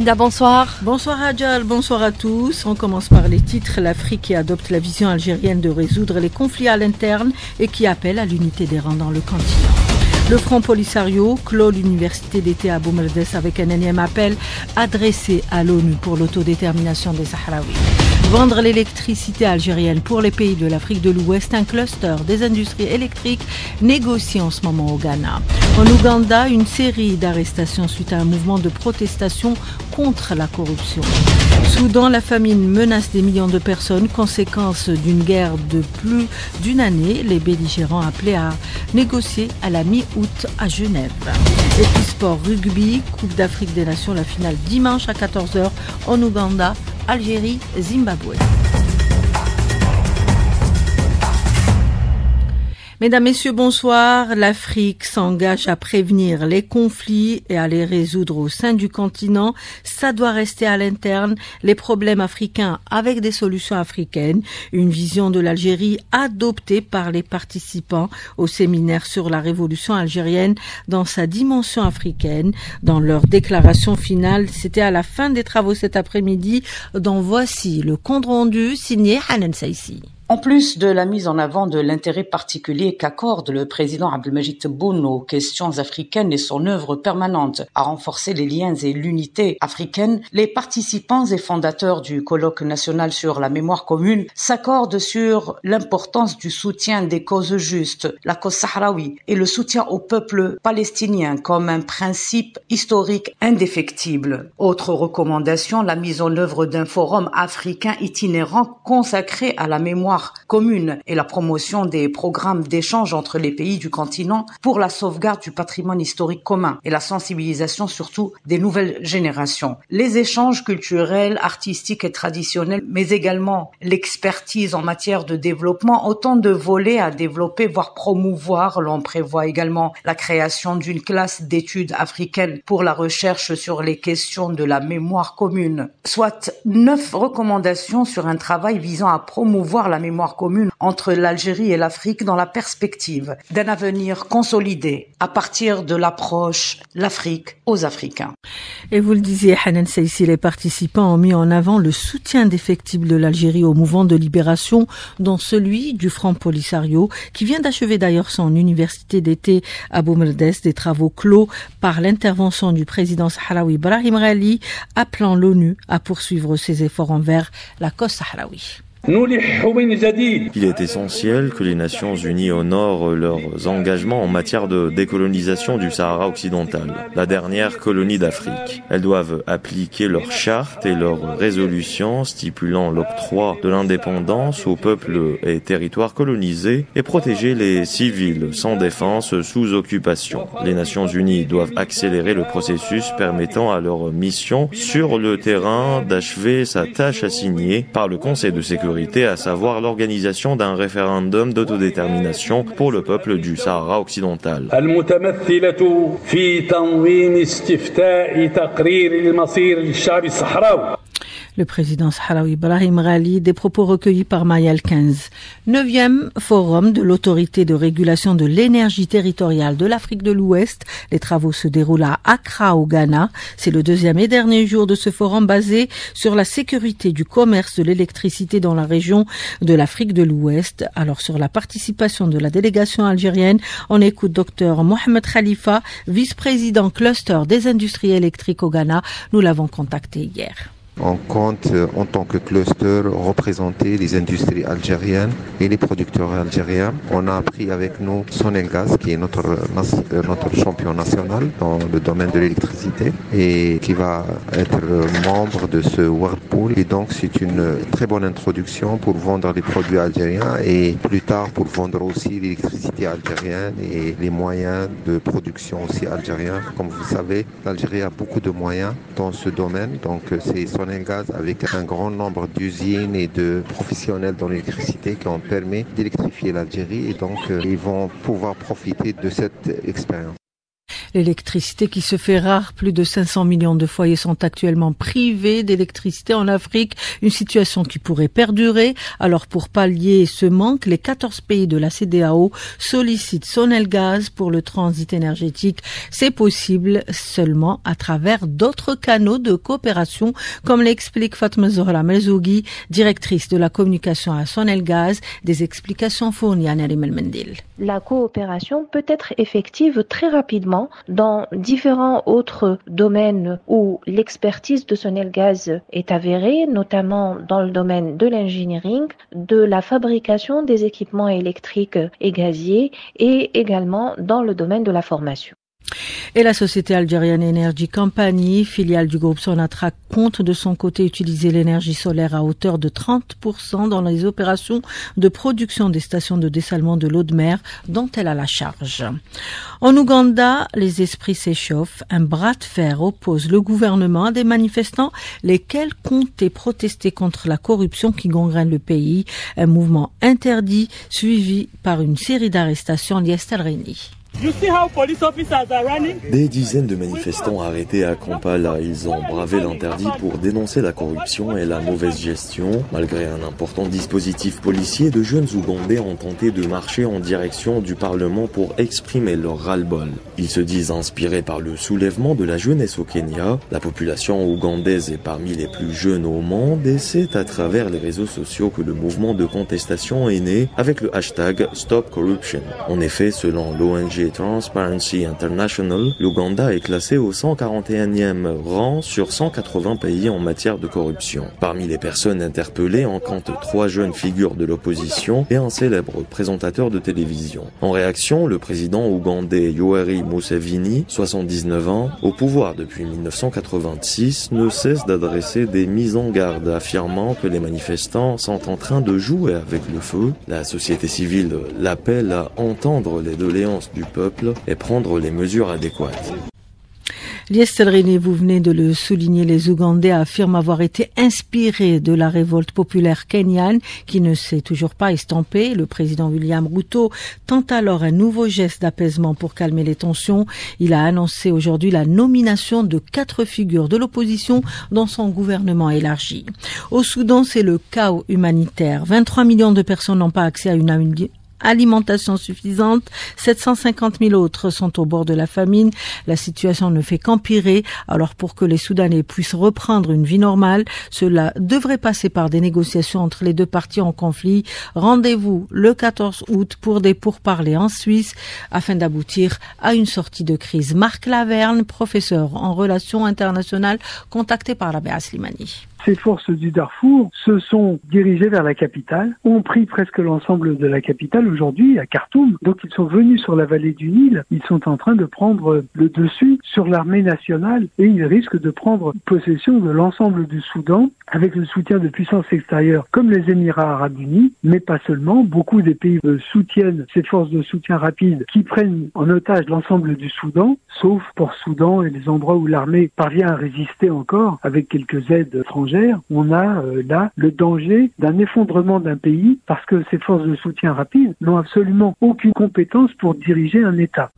Linda, bonsoir. Bonsoir Adjal, bonsoir à tous. On commence par les titres. L'Afrique qui adopte la vision algérienne de résoudre les conflits à l'interne et qui appelle à l'unité des rangs dans le continent. Le Front Polisario clôt l'université d'été à Boumerdes avec un énième appel adressé à l'ONU pour l'autodétermination des Sahraouis. Vendre l'électricité algérienne pour les pays de l'Afrique de l'Ouest, un cluster des industries électriques négocie en ce moment au Ghana. En Ouganda, une série d'arrestations suite à un mouvement de protestation contre la corruption. Soudan, la famine menace des millions de personnes, conséquence d'une guerre de plus d'une année. Les belligérants appelés à négocier à la mi-août à Genève. Et sport rugby, Coupe d'Afrique des Nations, la finale dimanche à 14h en Ouganda, Algérie, Zimbabwe. Mesdames, Messieurs, bonsoir. L'Afrique s'engage à prévenir les conflits et à les résoudre au sein du continent. Ça doit rester à l'interne. Les problèmes africains avec des solutions africaines. Une vision de l'Algérie adoptée par les participants au séminaire sur la révolution algérienne dans sa dimension africaine. Dans leur déclaration finale, c'était à la fin des travaux cet après-midi. dont voici le compte rendu signé Hanan Saïsi. En plus de la mise en avant de l'intérêt particulier qu'accorde le président Abdelmajid Tebboune aux questions africaines et son œuvre permanente à renforcer les liens et l'unité africaine, les participants et fondateurs du colloque national sur la mémoire commune s'accordent sur l'importance du soutien des causes justes, la cause sahraoui et le soutien au peuple palestinien comme un principe historique indéfectible. Autre recommandation, la mise en œuvre d'un forum africain itinérant consacré à la mémoire commune et la promotion des programmes d'échange entre les pays du continent pour la sauvegarde du patrimoine historique commun et la sensibilisation surtout des nouvelles générations. Les échanges culturels, artistiques et traditionnels, mais également l'expertise en matière de développement, autant de volets à développer, voire promouvoir. L'on prévoit également la création d'une classe d'études africaines pour la recherche sur les questions de la mémoire commune, soit neuf recommandations sur un travail visant à promouvoir la mémoire mémoire commune entre l'Algérie et l'Afrique dans la perspective d'un avenir consolidé à partir de l'approche l'Afrique aux Africains. Et vous le disiez, Hanan Seissi, les participants ont mis en avant le soutien défectible de l'Algérie au mouvement de libération, dont celui du Front Polisario, qui vient d'achever d'ailleurs son université d'été à Boumerdes, des travaux clos par l'intervention du président sahraoui Ibrahim Rali, appelant l'ONU à poursuivre ses efforts envers la cause sahraoui. Il est essentiel que les Nations Unies honorent leurs engagements en matière de décolonisation du Sahara occidental, la dernière colonie d'Afrique. Elles doivent appliquer leurs chartes et leurs résolutions stipulant l'octroi de l'indépendance aux peuples et territoires colonisés et protéger les civils sans défense sous occupation. Les Nations Unies doivent accélérer le processus permettant à leur mission sur le terrain d'achever sa tâche assignée par le Conseil de sécurité à savoir l'organisation d'un référendum d'autodétermination pour le peuple du Sahara occidental. Le président sahraoui Ibrahim Rali, des propos recueillis par Mayal 15. Neuvième forum de l'autorité de régulation de l'énergie territoriale de l'Afrique de l'Ouest. Les travaux se déroulent à Accra au Ghana. C'est le deuxième et dernier jour de ce forum basé sur la sécurité du commerce de l'électricité dans la région de l'Afrique de l'Ouest. Alors sur la participation de la délégation algérienne, on écoute docteur Mohamed Khalifa, vice-président cluster des industries électriques au Ghana. Nous l'avons contacté hier. On compte euh, en tant que cluster représenter les industries algériennes et les producteurs algériens. On a pris avec nous Sonelgaz, qui est notre, euh, notre champion national dans le domaine de l'électricité et qui va être membre de ce Whirlpool. Et donc c'est une très bonne introduction pour vendre les produits algériens et plus tard pour vendre aussi l'électricité algérienne et les moyens de production aussi algériens. Comme vous savez, l'Algérie a beaucoup de moyens dans ce domaine, donc c'est avec un grand nombre d'usines et de professionnels dans l'électricité qui ont permis d'électrifier l'Algérie et donc euh, ils vont pouvoir profiter de cette expérience. L'électricité qui se fait rare, plus de 500 millions de foyers sont actuellement privés d'électricité en Afrique, une situation qui pourrait perdurer. Alors pour pallier ce manque, les 14 pays de la CDAO sollicitent Sonelgaz pour le transit énergétique. C'est possible seulement à travers d'autres canaux de coopération, comme l'explique Fatma Zohra Melzougi, directrice de la communication à Sonelgaz, des explications fournies à Narim Mendil. La coopération peut être effective très rapidement dans différents autres domaines où l'expertise de Sonelgaz est avérée, notamment dans le domaine de l'engineering, de la fabrication des équipements électriques et gaziers et également dans le domaine de la formation. Et la société algérienne Energy Company, filiale du groupe Sonatra, compte de son côté utiliser l'énergie solaire à hauteur de 30% dans les opérations de production des stations de dessalement de l'eau de mer dont elle a la charge. En Ouganda, les esprits s'échauffent. Un bras de fer oppose le gouvernement à des manifestants lesquels comptaient protester contre la corruption qui gangrène le pays. Un mouvement interdit suivi par une série d'arrestations liées à des dizaines de manifestants arrêtés à Kampala, ils ont bravé l'interdit pour dénoncer la corruption et la mauvaise gestion. Malgré un important dispositif policier, de jeunes Ougandais ont tenté de marcher en direction du Parlement pour exprimer leur ras-le-bol. Ils se disent inspirés par le soulèvement de la jeunesse au Kenya. La population ougandaise est parmi les plus jeunes au monde et c'est à travers les réseaux sociaux que le mouvement de contestation est né avec le hashtag Stop Corruption. En effet, selon l'ONG Transparency International, l'Ouganda est classé au 141e rang sur 180 pays en matière de corruption. Parmi les personnes interpellées, on compte trois jeunes figures de l'opposition et un célèbre présentateur de télévision. En réaction, le président ougandais Yoweri Museveni, 79 ans, au pouvoir depuis 1986, ne cesse d'adresser des mises en garde affirmant que les manifestants sont en train de jouer avec le feu. La société civile l'appelle à entendre les doléances du peuple et prendre les mesures adéquates. Liestel vous venez de le souligner, les Ougandais affirment avoir été inspirés de la révolte populaire kenyane qui ne s'est toujours pas estampée. Le président William Ruto tente alors un nouveau geste d'apaisement pour calmer les tensions. Il a annoncé aujourd'hui la nomination de quatre figures de l'opposition dans son gouvernement élargi. Au Soudan, c'est le chaos humanitaire. 23 millions de personnes n'ont pas accès à une alimentation suffisante. 750 000 autres sont au bord de la famine. La situation ne fait qu'empirer. Alors pour que les Soudanais puissent reprendre une vie normale, cela devrait passer par des négociations entre les deux parties en conflit. Rendez-vous le 14 août pour des pourparlers en Suisse afin d'aboutir à une sortie de crise. Marc Laverne, professeur en relations internationales, contacté par la Slimani. Ces forces du Darfour se sont dirigées vers la capitale, ont pris presque l'ensemble de la capitale aujourd'hui à Khartoum. Donc ils sont venus sur la vallée du Nil, ils sont en train de prendre le dessus sur l'armée nationale et ils risquent de prendre possession de l'ensemble du Soudan avec le soutien de puissances extérieures comme les Émirats arabes unis, mais pas seulement. Beaucoup des pays soutiennent ces forces de soutien rapide qui prennent en otage l'ensemble du Soudan, sauf pour Soudan et les endroits où l'armée parvient à résister encore avec quelques aides étrangères on a euh, là le danger d'un effondrement d'un pays parce que ces forces de soutien rapide n'ont absolument aucune compétence pour diriger un État.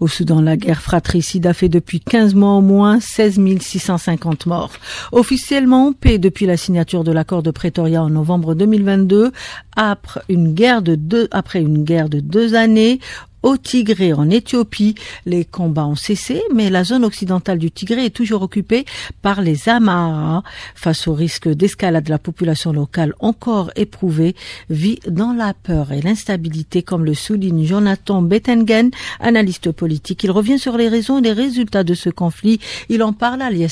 Au Soudan, la guerre fratricide a fait depuis 15 mois au moins 16 650 morts. Officiellement en paix depuis la signature de l'accord de Pretoria en novembre 2022, après une guerre de deux, après une guerre de deux années, au Tigré en Éthiopie, les combats ont cessé, mais la zone occidentale du Tigré est toujours occupée par les Amara. Face au risque d'escalade, la population locale, encore éprouvée, vit dans la peur et l'instabilité, comme le souligne Jonathan Bettengen, analyste politique. Il revient sur les raisons et les résultats de ce conflit. Il en parle à Lies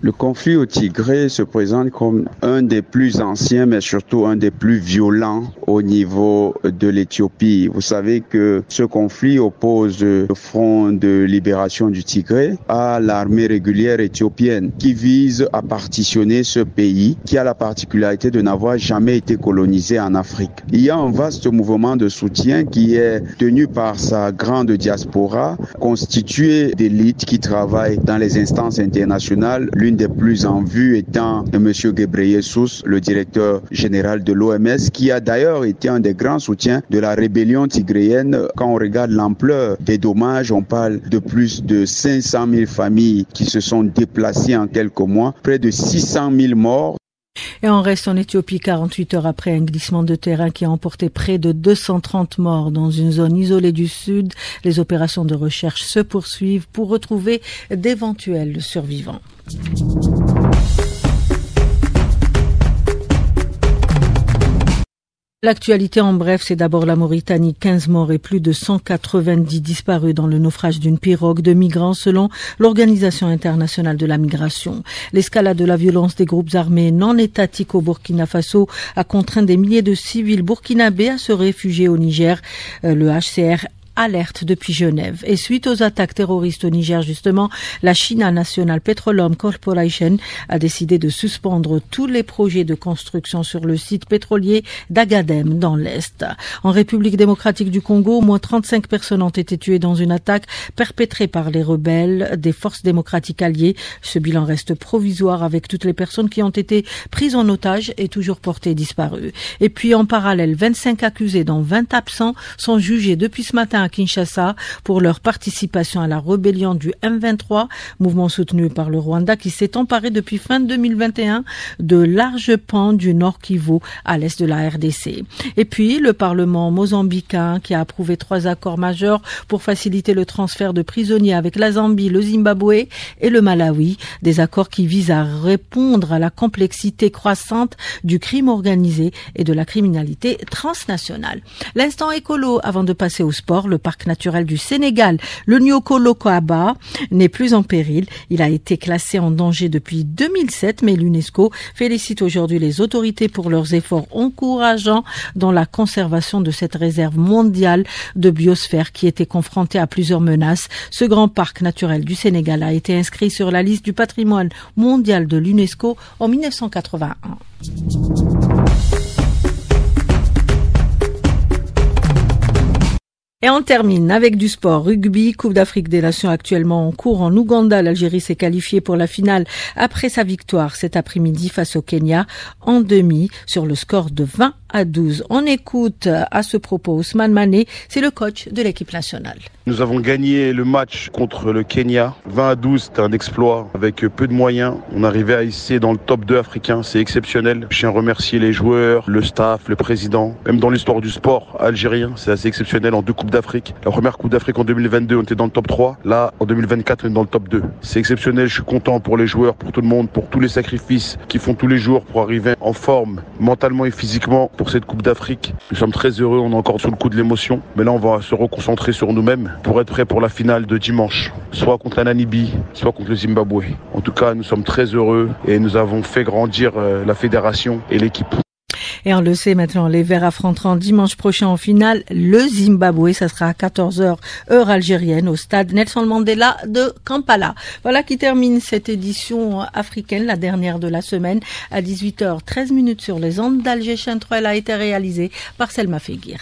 le conflit au Tigré se présente comme un des plus anciens, mais surtout un des plus violents au niveau de l'Éthiopie. Vous savez que ce conflit oppose le Front de libération du Tigré à l'armée régulière éthiopienne qui vise à partitionner ce pays qui a la particularité de n'avoir jamais été colonisé en Afrique. Il y a un vaste mouvement de soutien qui est tenu par sa grande diaspora constituée d'élites qui travaillent dans les instances internationales l'une des plus en vue étant M. Ghebreyesus, le directeur général de l'OMS, qui a d'ailleurs été un des grands soutiens de la rébellion tigréenne. Quand on regarde l'ampleur des dommages, on parle de plus de 500 000 familles qui se sont déplacées en quelques mois, près de 600 000 morts. Et on reste en Éthiopie 48 heures après un glissement de terrain qui a emporté près de 230 morts dans une zone isolée du sud. Les opérations de recherche se poursuivent pour retrouver d'éventuels survivants. L'actualité en bref, c'est d'abord la Mauritanie, 15 morts et plus de 190 disparus dans le naufrage d'une pirogue de migrants selon l'Organisation internationale de la migration. L'escalade de la violence des groupes armés non étatiques au Burkina Faso a contraint des milliers de civils burkinabés à se réfugier au Niger. Euh, le HCR alerte depuis Genève. Et suite aux attaques terroristes au Niger, justement, la China National Petroleum Corporation a décidé de suspendre tous les projets de construction sur le site pétrolier d'Agadem dans l'Est. En République démocratique du Congo, au moins 35 personnes ont été tuées dans une attaque perpétrée par les rebelles des forces démocratiques alliées. Ce bilan reste provisoire avec toutes les personnes qui ont été prises en otage et toujours portées disparues. Et puis en parallèle, 25 accusés dont 20 absents sont jugés depuis ce matin Kinshasa pour leur participation à la rébellion du M23, mouvement soutenu par le Rwanda qui s'est emparé depuis fin 2021 de larges pans du Nord Kivu à l'est de la RDC. Et puis le Parlement mozambicain qui a approuvé trois accords majeurs pour faciliter le transfert de prisonniers avec la Zambie, le Zimbabwe et le Malawi, des accords qui visent à répondre à la complexité croissante du crime organisé et de la criminalité transnationale. L'instant écolo avant de passer au sport, parc naturel du Sénégal, le Nyokolo Koaba, n'est plus en péril. Il a été classé en danger depuis 2007, mais l'UNESCO félicite aujourd'hui les autorités pour leurs efforts encourageants dans la conservation de cette réserve mondiale de biosphère qui était confrontée à plusieurs menaces. Ce grand parc naturel du Sénégal a été inscrit sur la liste du patrimoine mondial de l'UNESCO en 1981. Et on termine avec du sport. Rugby, Coupe d'Afrique des Nations actuellement en cours en Ouganda. L'Algérie s'est qualifiée pour la finale après sa victoire cet après-midi face au Kenya en demi sur le score de 20 à 12. On écoute à ce propos Ousmane Mané, c'est le coach de l'équipe nationale. Nous avons gagné le match contre le Kenya. 20 à 12, c'était un exploit avec peu de moyens. On arrivait à essayer dans le top 2 africain, c'est exceptionnel. Je tiens à remercier les joueurs, le staff, le président. Même dans l'histoire du sport algérien, c'est assez exceptionnel en deux Coupes d'Afrique. La première Coupe d'Afrique en 2022, on était dans le top 3. Là, en 2024, on est dans le top 2. C'est exceptionnel, je suis content pour les joueurs, pour tout le monde, pour tous les sacrifices qu'ils font tous les jours pour arriver en forme, mentalement et physiquement pour cette Coupe d'Afrique. Nous sommes très heureux, on est encore sur le coup de l'émotion. Mais là, on va se reconcentrer sur nous-mêmes pour être prêt pour la finale de dimanche, soit contre la Namibie, soit contre le Zimbabwe. En tout cas, nous sommes très heureux et nous avons fait grandir euh, la fédération et l'équipe. Et on le sait maintenant, les Verts affronteront dimanche prochain en finale le Zimbabwe. Ça sera à 14h heure algérienne au stade Nelson Mandela de Kampala. Voilà qui termine cette édition africaine, la dernière de la semaine. À 18h13 minutes sur les ondes d'Alger 3, elle a été réalisée par Selma Fegir.